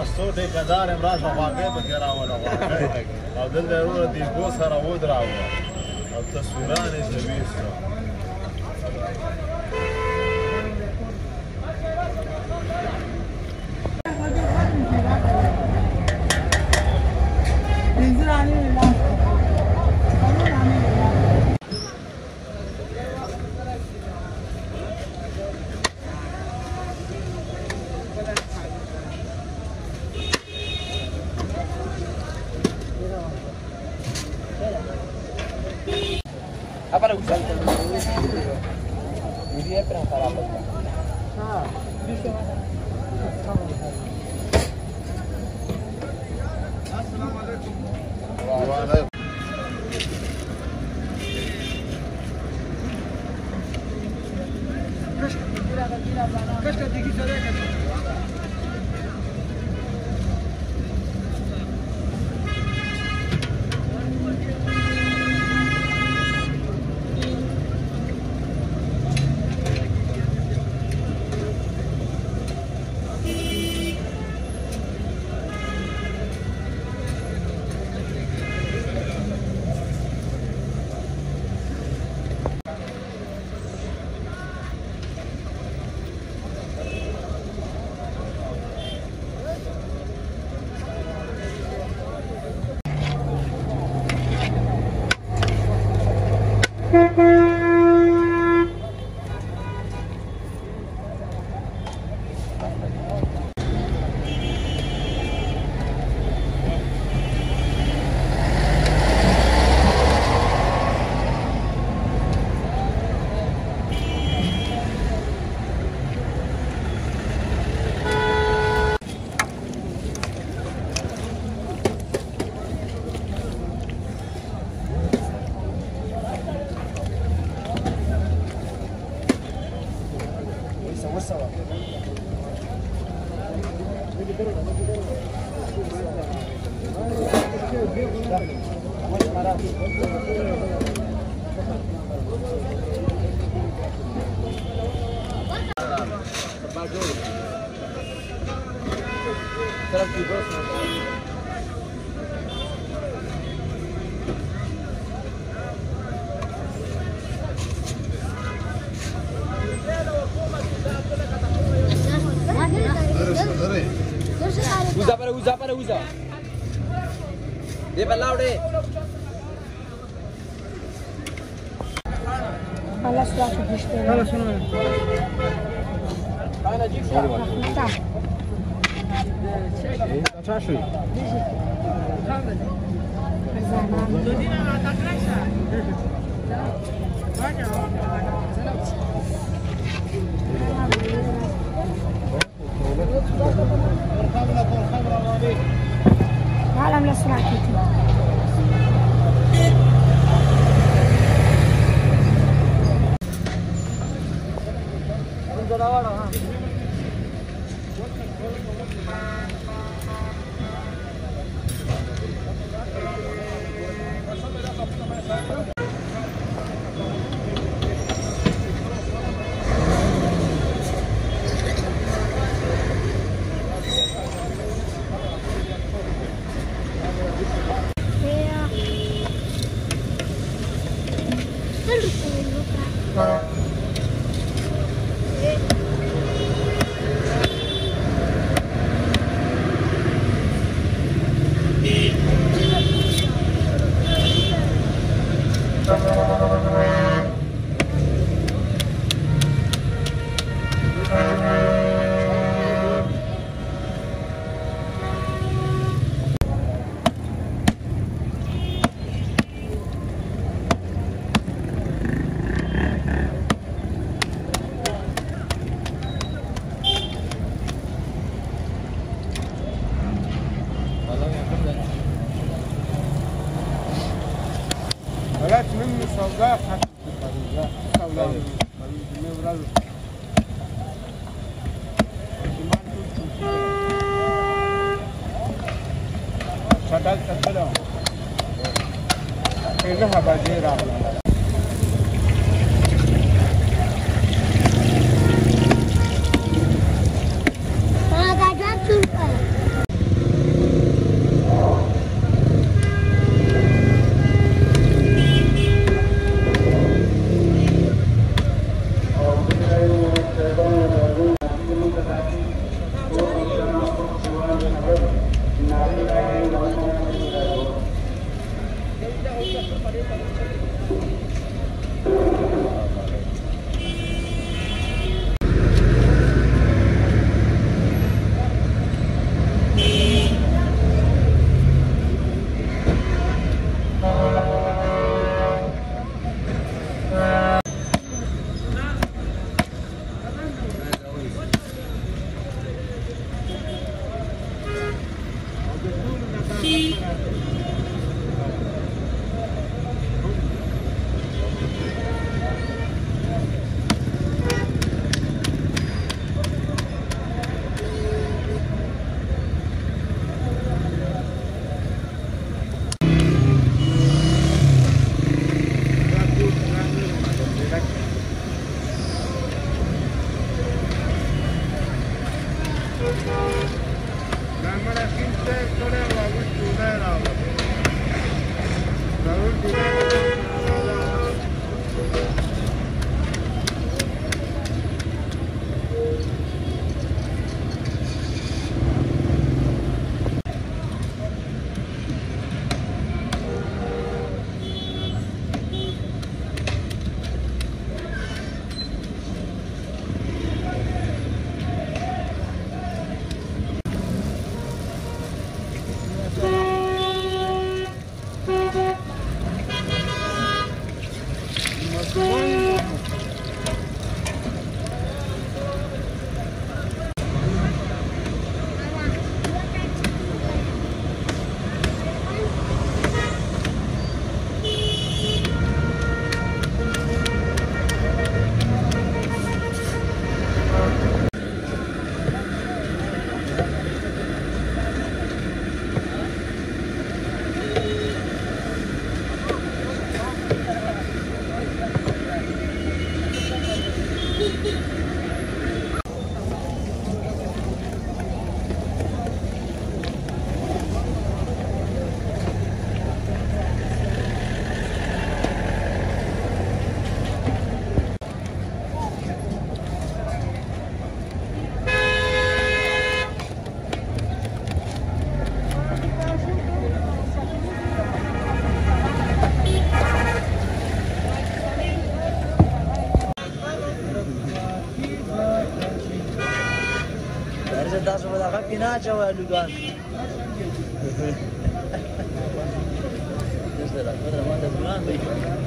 مستو دی کدار امرا شفاقی پکې راوله او دلته یې وروره دیګو سره ودراوه. او تصویران یې زوی شوه Agora o salto. Iria para parar para cá. Ah, deixa eu. Assalamu alaikum. Wa alaikum. Kaç kaç bilgi söyle kaç. Usa para usa para usa. De bala ude. Allah selamat Tá. تعال تعال عامله سرعه كتير Exato. what is One. جوائل لودان Desde la cuadra más de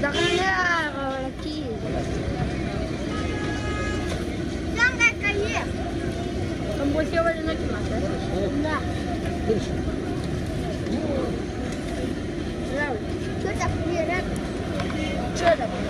Da galera aqui. Onde é que é? Então você vai olhando aqui, Marcelo. Não. Não. Não. Toda pirata. Toda pirata.